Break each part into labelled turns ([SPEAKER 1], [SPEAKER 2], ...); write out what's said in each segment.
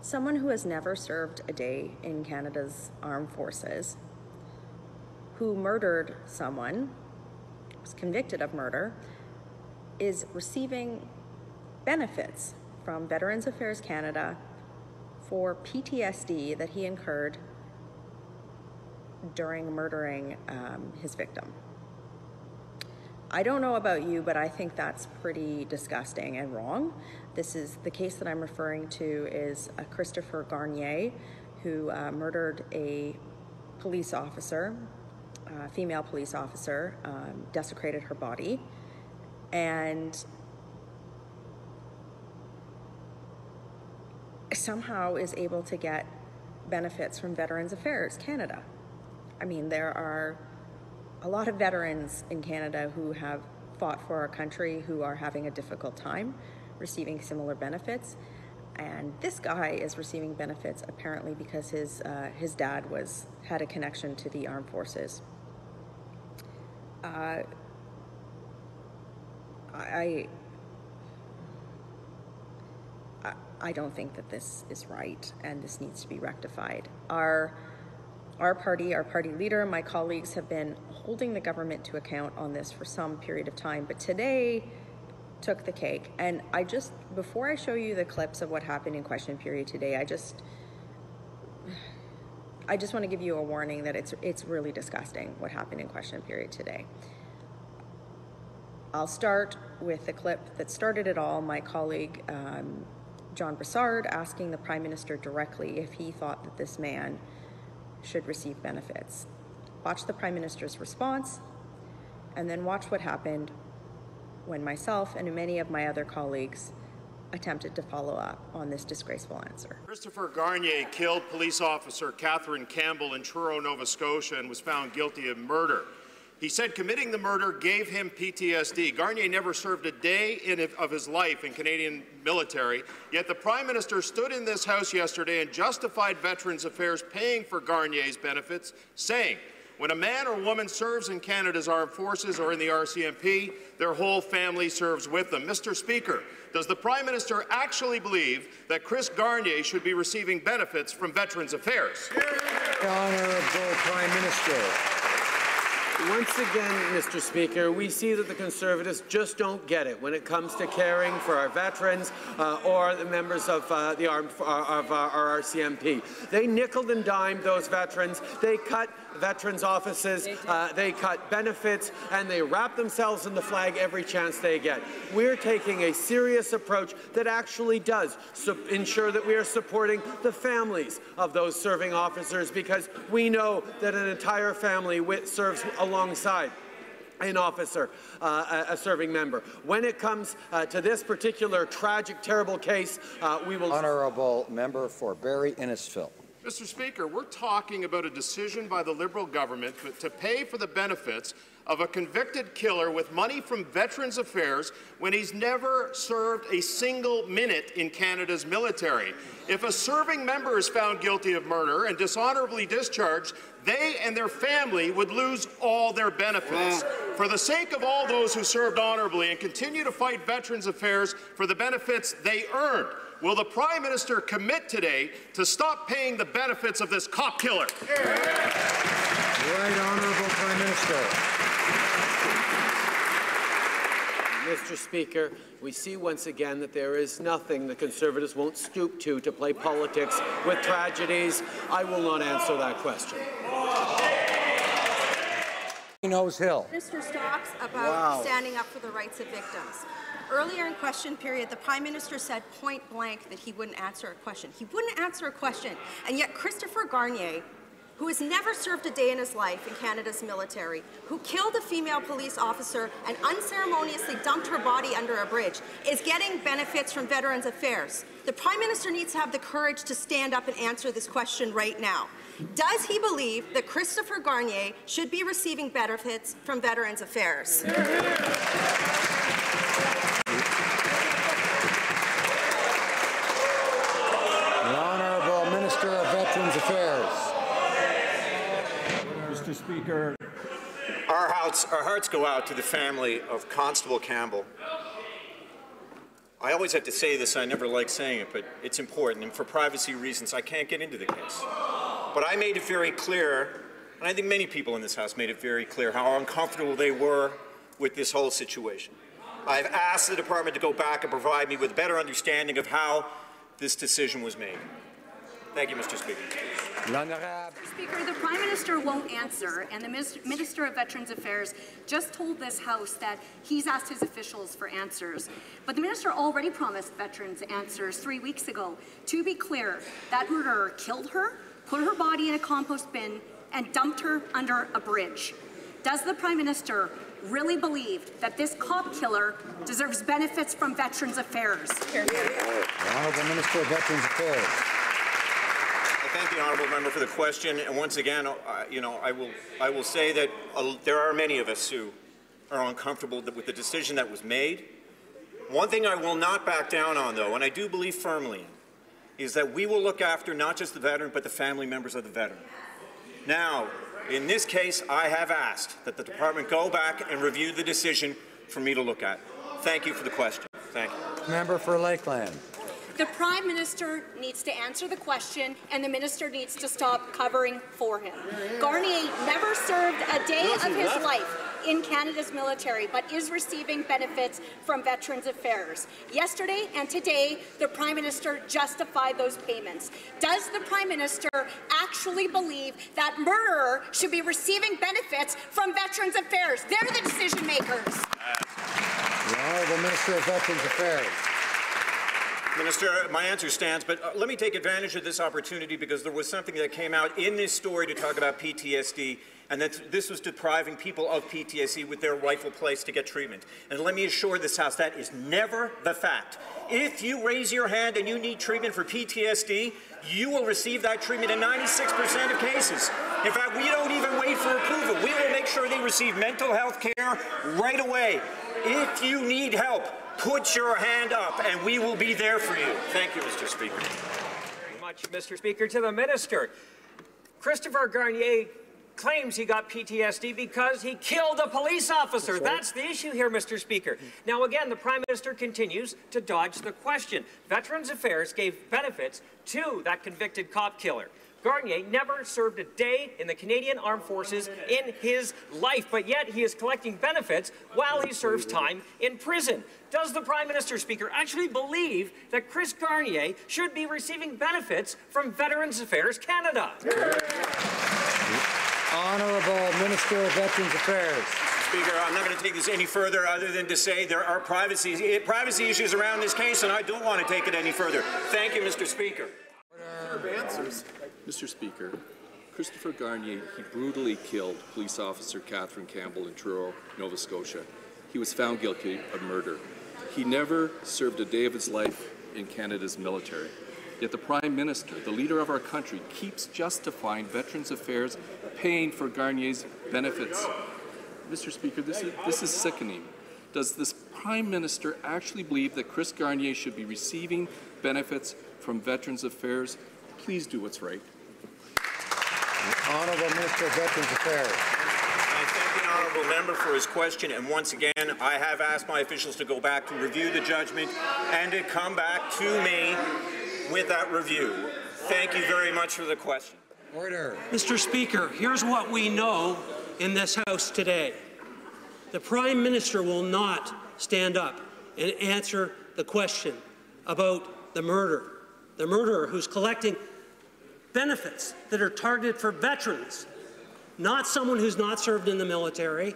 [SPEAKER 1] Someone who has never served a day in Canada's armed forces, who murdered someone, was convicted of murder, is receiving benefits from Veterans Affairs Canada for PTSD that he incurred during murdering um, his victim. I don't know about you, but I think that's pretty disgusting and wrong. This is the case that I'm referring to is uh, Christopher Garnier, who uh, murdered a police officer, uh, female police officer, um, desecrated her body, and somehow is able to get benefits from Veterans Affairs Canada. I mean, there are a lot of veterans in Canada who have fought for our country who are having a difficult time receiving similar benefits. And this guy is receiving benefits apparently because his uh, his dad was had a connection to the armed forces. Uh, I I don't think that this is right and this needs to be rectified. Our our party, our party leader, my colleagues have been holding the government to account on this for some period of time, but today took the cake. And I just, before I show you the clips of what happened in question period today, I just, I just want to give you a warning that it's it's really disgusting what happened in question period today. I'll start with the clip that started it all. My colleague um, John Brassard asking the Prime Minister directly if he thought that this man should receive benefits. Watch the Prime Minister's response, and then watch what happened when myself and many of my other colleagues attempted to follow up on this disgraceful answer.
[SPEAKER 2] Christopher Garnier killed police officer Catherine Campbell in Truro, Nova Scotia, and was found guilty of murder. He said committing the murder gave him PTSD. Garnier never served a day in, of his life in Canadian military, yet the Prime Minister stood in this House yesterday and justified Veterans Affairs paying for Garnier's benefits, saying, when a man or woman serves in Canada's armed forces or in the RCMP, their whole family serves with them. Mr. Speaker, does the Prime Minister actually believe that Chris Garnier should be receiving benefits from Veterans Affairs?
[SPEAKER 3] Honourable Prime Minister.
[SPEAKER 4] Once again, Mr. Speaker, we see that the Conservatives just don't get it when it comes to caring for our veterans uh, or the members of uh, the armed uh, of our RCMP. They nickel and dimed those veterans. They cut veterans' offices, uh, they cut benefits, and they wrap themselves in the flag every chance they get. We're taking a serious approach that actually does ensure that we are supporting the families of those serving officers because we know that an entire family serves alongside an officer, uh, a, serving member. When it comes uh, to this particular tragic, terrible case, uh, we will...
[SPEAKER 3] Honourable member for Barrie Innisfil.
[SPEAKER 2] Mr. Speaker, we're talking about a decision by the Liberal government to pay for the benefits of a convicted killer with money from Veterans Affairs when he's never served a single minute in Canada's military. If a serving member is found guilty of murder and dishonorably discharged, they and their family would lose all their benefits. For the sake of all those who served honorably and continue to fight Veterans Affairs for the benefits they earned, will the Prime Minister commit today to stop paying the benefits of this cop killer?
[SPEAKER 3] Right Honourable Prime Minister.
[SPEAKER 4] Mr. Speaker, we see once again that there is nothing the Conservatives won't stoop to to play politics with tragedies. I will not answer that question.
[SPEAKER 3] Nose Hill.
[SPEAKER 5] Mr. talks about wow. standing up for the rights of victims. Earlier in question period, the Prime Minister said point blank that he wouldn't answer a question. He wouldn't answer a question, and yet Christopher Garnier, who has never served a day in his life in Canada's military, who killed a female police officer and unceremoniously dumped her body under a bridge, is getting benefits from Veterans Affairs. The Prime Minister needs to have the courage to stand up and answer this question right now. Does he believe that Christopher Garnier should be receiving benefits from Veterans Affairs?
[SPEAKER 6] Speaker. Our hearts, our hearts go out to the family of Constable Campbell. I always have to say this, I never like saying it, but it's important, and for privacy reasons, I can't get into the case. But I made it very clear, and I think many people in this House made it very clear how uncomfortable they were with this whole situation. I've asked the department to go back and provide me with a better understanding of how this decision was made. Thank you, Mr. Speaker.
[SPEAKER 3] L'honorable.
[SPEAKER 7] Speaker, the Prime Minister won't answer, and the Minister of Veterans Affairs just told this House that he's asked his officials for answers. But the Minister already promised veterans answers three weeks ago. To be clear, that murderer killed her, put her body in a compost bin, and dumped her under a bridge. Does the Prime Minister really believe that this cop killer deserves benefits from Veterans Affairs?
[SPEAKER 3] The Honorable Minister of Veterans Affairs.
[SPEAKER 6] Thank the honourable member for the question, and once again, uh, you know, I will, I will say that uh, there are many of us who are uncomfortable with the decision that was made. One thing I will not back down on, though, and I do believe firmly in, is that we will look after not just the veteran, but the family members of the veteran. Now, in this case, I have asked that the department go back and review the decision for me to look at. Thank you for the question. Thank you.
[SPEAKER 3] Member for Lakeland.
[SPEAKER 7] The Prime Minister needs to answer the question, and the Minister needs to stop covering for him. Garnier never served a day of his life in Canada's military, but is receiving benefits from Veterans Affairs. Yesterday and today, the Prime Minister justified those payments. Does the Prime Minister actually believe that murderer should be receiving benefits from Veterans Affairs? They're the decision makers.
[SPEAKER 3] The Honorable Minister of Veterans Affairs.
[SPEAKER 6] Minister, my answer stands, but uh, let me take advantage of this opportunity because there was something that came out in this story to talk about PTSD, and that this was depriving people of PTSD with their rightful place to get treatment. And let me assure this House that is never the fact. If you raise your hand and you need treatment for PTSD, you will receive that treatment in 96% of cases. In fact, we don't even wait for approval. We will make sure they receive mental health care right away. If you need help, put your hand up and we will be there for you. Thank you, Mr. Speaker.
[SPEAKER 8] much, Mr. Speaker. To the minister, Christopher Garnier claims he got PTSD because he killed a police officer. That's, the issue here, Mr. Speaker. Now, again, the Prime Minister continues to dodge the question. Veterans Affairs gave benefits to that convicted cop killer. Garnier never served a day in the Canadian Armed Forces in his life, but yet he is collecting benefits while he serves time in prison. Does the Prime Minister, Speaker, actually believe that Chris Garnier should be receiving benefits from Veterans Affairs Canada?
[SPEAKER 3] Honorable Minister of Veterans Affairs.
[SPEAKER 6] Speaker, I'm not going to take this any further other than to say there are privacy, privacy issues around this case, and I don't want to take it any further. Thank you, Mr. Speaker.
[SPEAKER 9] Mr. Speaker, Christopher Garnier, he brutally killed police officer Catherine Campbell in Truro, Nova Scotia. He was found guilty of murder. He never served a day of his life in Canada's military. Yet the Prime Minister, the leader of our country, keeps justifying Veterans Affairs paying for Garnier's benefits. Mr. Speaker, this is, this is sickening. Does this Prime Minister actually believe that Chris Garnier should be receiving benefits from Veterans Affairs? Please do what's right.
[SPEAKER 3] Honorable Minister of Veterans Affairs.
[SPEAKER 6] I thank the honourable member for his question, and once again, I have asked my officials to go back to review the judgment and to come back to me with that review. Thank you very much for the question.
[SPEAKER 3] Order.
[SPEAKER 10] Mr. Speaker, here's what we know in this House today. The Prime Minister will not stand up and answer the question about the murder. The murderer who's collecting benefits that are targeted for veterans, not someone who's not served in the military,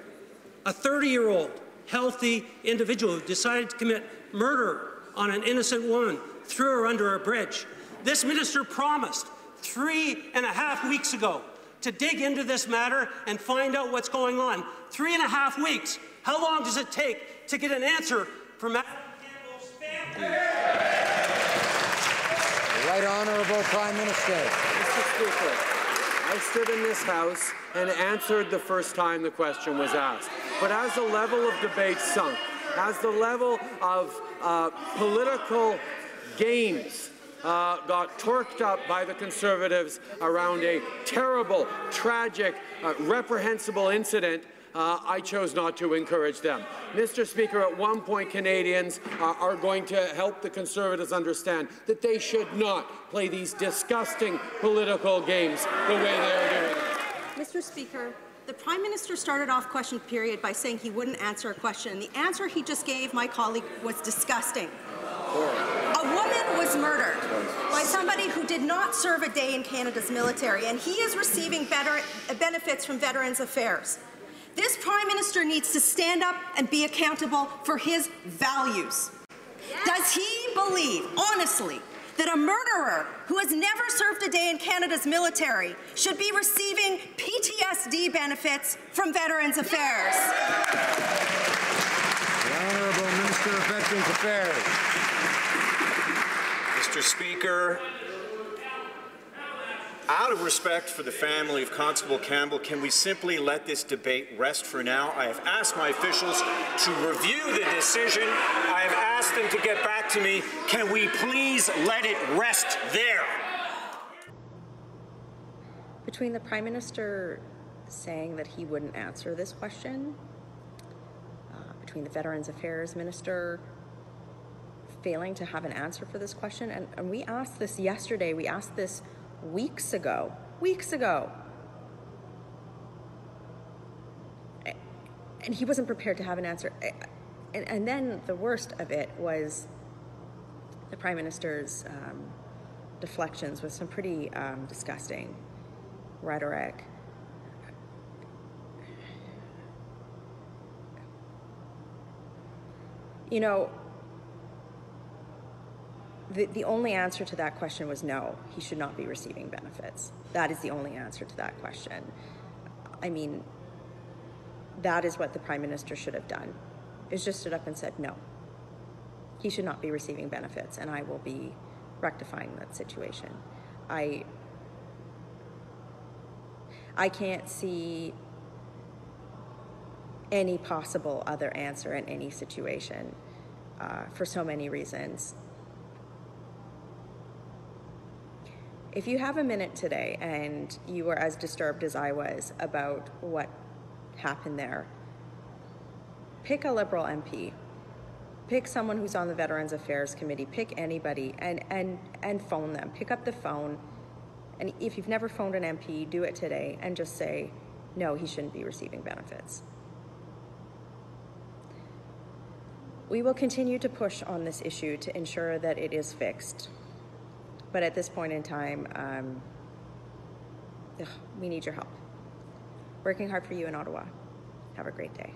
[SPEAKER 10] a 30-year-old healthy individual who decided to commit murder on an innocent woman, threw her under a bridge. This minister promised three and a half weeks ago to dig into this matter and find out what's going on. Three and a half weeks. How long does it take to get an answer from Adam Campbell's family?
[SPEAKER 3] Right Honorable Prime Minister.
[SPEAKER 4] Mr. Speaker, I stood in this House and answered the first time the question was asked. But as the level of debate sunk, as the level of uh, political games uh, got torqued up by the Conservatives around a terrible, tragic, uh, reprehensible incident, uh, I chose not to encourage them. Mr. Speaker, at one point, Canadians uh, are going to help the Conservatives understand that they should not play these disgusting political games the way they are doing.
[SPEAKER 5] Mr. Speaker, the Prime Minister started off question period by saying he wouldn't answer a question. The answer he just gave my colleague was disgusting. A woman was murdered by somebody who did not serve a day in Canada's military, and he is receiving better, benefits from Veterans Affairs. This Prime Minister needs to stand up and be accountable for his values. Does he believe, honestly, that a murderer who has never served a day in Canada's military should be receiving PTSD benefits from Veterans Affairs?
[SPEAKER 3] The Honourable Minister of Veterans Affairs.
[SPEAKER 6] Mr. Speaker, out of respect for the family of Constable Campbell, can we simply let this debate rest for now? I have asked my officials to review the decision. I have asked them to get back to me. Can we please let it rest there?
[SPEAKER 1] Between the Prime Minister saying that he wouldn't answer this question, uh, between the Veterans Affairs Minister failing to have an answer for this question, and, and we asked this yesterday, we asked this weeks ago, weeks ago. And he wasn't prepared to have an answer. And, and then the worst of it was the Prime Minister's um, deflections with some pretty um, disgusting rhetoric. You know, the, the only answer to that question was no, he should not be receiving benefits. That is the only answer to that question. I mean, that is what the Prime Minister should have done, is just stood up and said no. He should not be receiving benefits, and I will be rectifying that situation. I I can't see any possible other answer in any situation uh, for so many reasons. If you have a minute today and you were as disturbed as I was about what happened there, pick a Liberal MP. Pick someone who's on the Veterans Affairs Committee. Pick anybody and, and, and phone them. Pick up the phone. And if you've never phoned an MP, do it today and just say, no, he shouldn't be receiving benefits. We will continue to push on this issue to ensure that it is fixed. But at this point in time, um, ugh, we need your help. Working hard for you in Ottawa. Have a great day.